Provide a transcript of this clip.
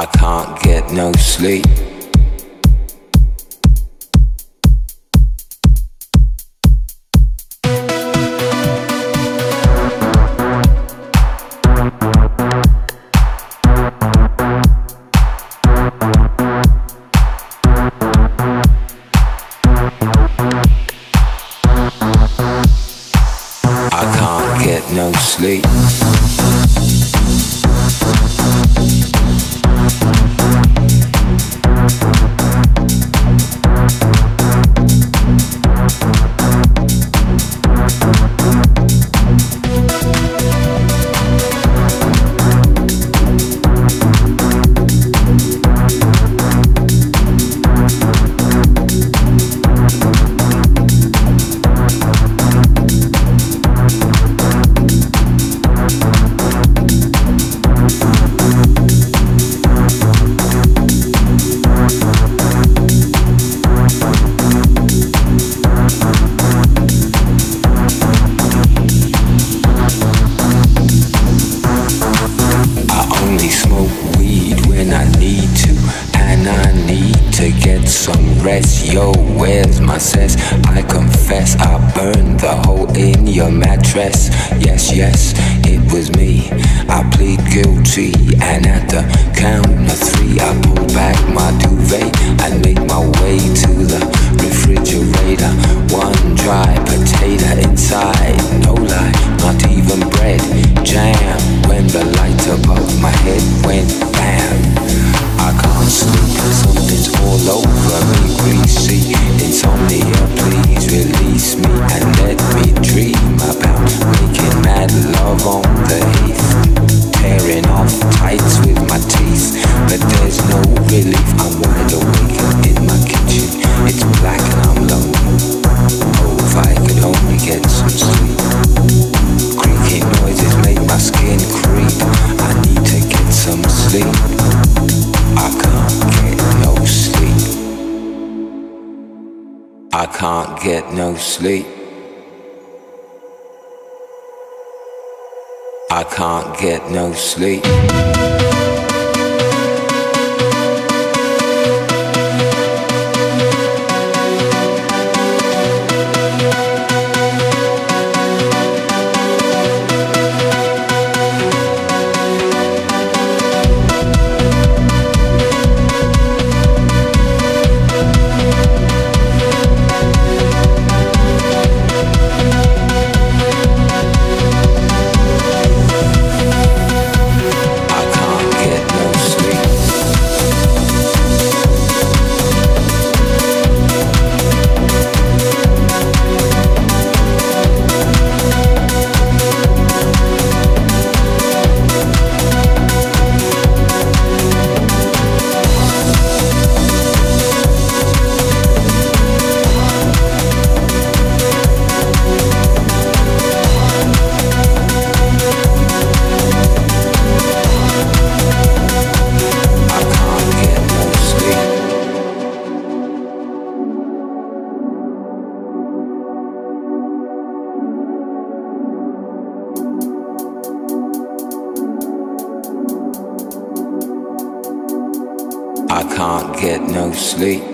I can't get no sleep. I can't get no sleep. to get some rest. Yo, where's my cess? I confess, I burned the hole in your mattress. Yes, yes, it was me. I plead guilty, and at the count of three, I pull back my duvet. can't get no sleep. I can't get no sleep. get no sleep.